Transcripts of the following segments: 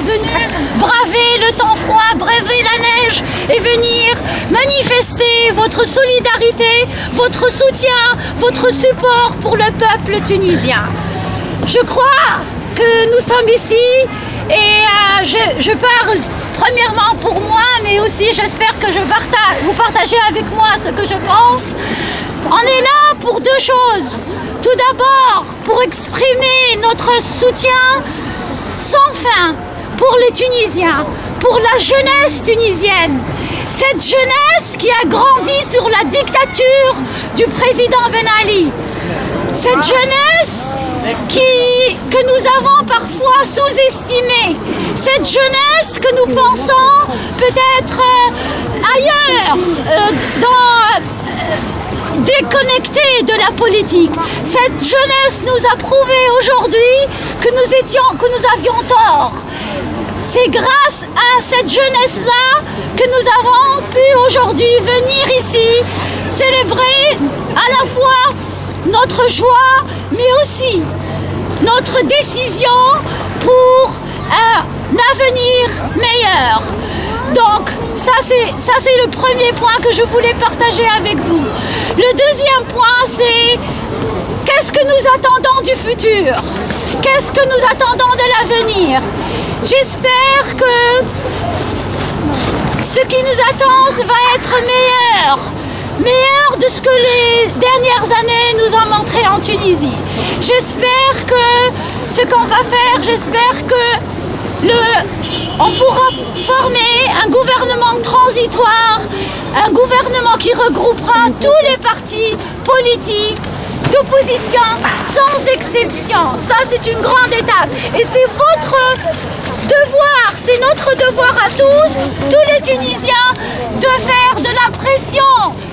venus braver le temps froid, braver la neige et venir manifester votre solidarité, votre soutien, votre support pour le peuple tunisien. Je crois que nous sommes ici et euh, je, je, parle premièrement pour moi, mais aussi j'espère que je partage, vous partagez avec moi ce que je pense. On est là pour deux choses. Tout d'abord, pour exprimer notre soutien sans fin pour les Tunisiens, pour la jeunesse tunisienne. Cette jeunesse qui a grandi sur la dictature du président Ben Ali. Cette jeunesse qui, que nous avons parfois sous-estimée. Cette jeunesse que nous pensons peut-être euh, ailleurs, euh, dans, déconnectée de la politique. Cette jeunesse nous a prouvé aujourd'hui que nous étions, que nous avions tort. C'est grâce à cette jeunesse-là que nous avons pu aujourd'hui venir ici célébrer à la fois notre joie, mais aussi notre décision pour un avenir meilleur. Donc ça c'est le premier point que je voulais partager avec vous. Le deuxième point c'est qu'est-ce que nous attendons du futur? Qu'est-ce que nous attendons de l'avenir? J'espère que ce qui nous attend va être meilleur. Meilleur de ce que les dernières années nous ont montré en Tunisie. J'espère que ce qu'on va faire, j'espère que on pourra former un gouvernement transitoire, un gouvernement qui regroupera tous les partis politiques d'opposition sans exception. Ça, c'est une grande étape. Et c'est votre devoir, c'est notre devoir à tous, tous les Tunisiens, de faire de la pression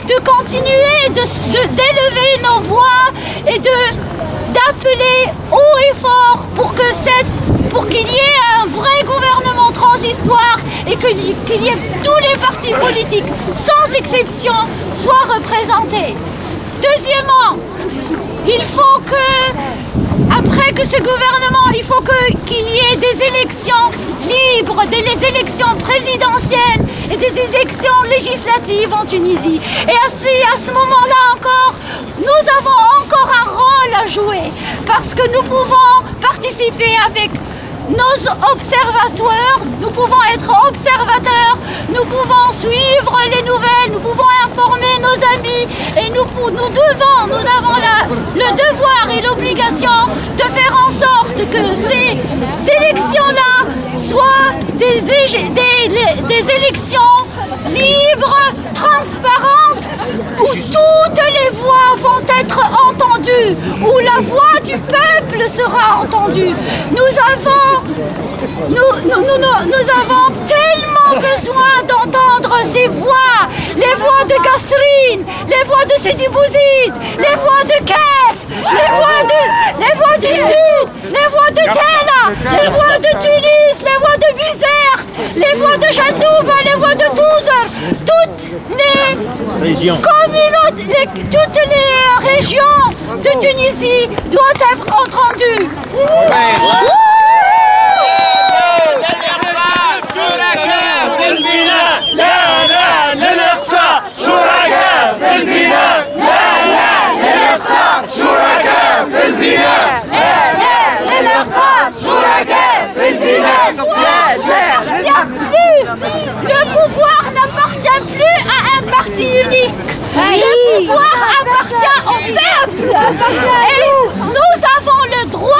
de continuer d'élever nos voix et d'appeler haut et fort pour que cette pour qu'il y ait un vrai gouvernement transitoire et qu'il y ait tous les partis politiques, sans exception, soient représentés. Deuxièmement, il faut que, après que ce gouvernement, il faut qu'il y ait des élections libres, des élections présidentielles et des élections législatives en Tunisie. Et à, à ce moment-là encore, nous avons encore un rôle à jouer parce que nous pouvons participer avec nos observateurs, nous pouvons être observateurs, nous pouvons suivre les nouvelles, nous pouvons informer nos amis et nous, devons, nous avons le devoir et l'obligation de faire en sorte que ces élections-là soient des élections libres, transparentes, où toutes les voix sera entendue. Nous avons, nous, nous, nous, avons tellement besoin d'entendre ces voix, les voix de Gasserine, les voix de Sidi Bouzid, les voix de Kef, les voix, de, les voix du Sud, les voix de Tela, les voix de Tunis, les voix de Bizerte, les voix de Jadouba, les voix de Touzer, toutes les régions. communautés, les, toutes les régions de Tunisie doivent être entendues. N'appartient plus à un parti unique. Le pouvoir appartient au peuple. Et nous avons le droit.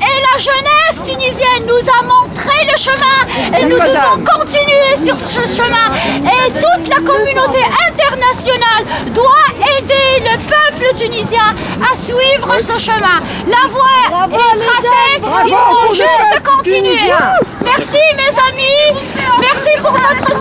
Et la jeunesse tunisienne nous a montré le chemin. Et nous devons continuer sur ce chemin. Et toute la communauté internationale doit aider le peuple tunisien à suivre ce chemin. La voie est tracée. Il faut juste continuer. Merci mes amis. Merci pour votre